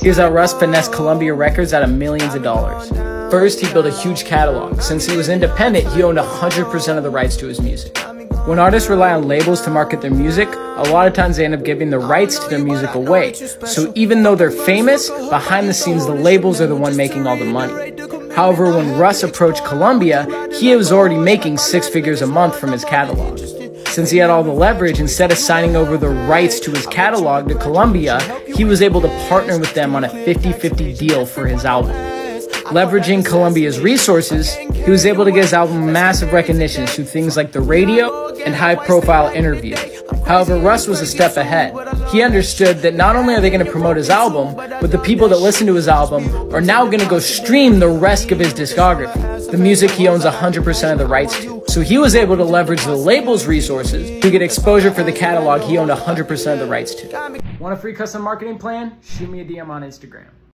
Here's how Russ finessed Columbia Records out of millions of dollars. First, he built a huge catalog. Since he was independent, he owned 100% of the rights to his music. When artists rely on labels to market their music, a lot of times they end up giving the rights to their music away. So even though they're famous, behind the scenes the labels are the one making all the money. However, when Russ approached Columbia, he was already making six figures a month from his catalog. Since he had all the leverage, instead of signing over the rights to his catalog to Columbia, he was able to partner with them on a 50 50 deal for his album. Leveraging Columbia's resources, he was able to get his album massive recognition through things like the radio and high profile interviews. However, Russ was a step ahead. He understood that not only are they going to promote his album, but the people that listen to his album are now going to go stream the rest of his discography, the music he owns 100% of the rights to. So he was able to leverage the label's resources to get exposure for the catalog he owned 100% of the rights to. Want a free custom marketing plan? Shoot me a DM on Instagram.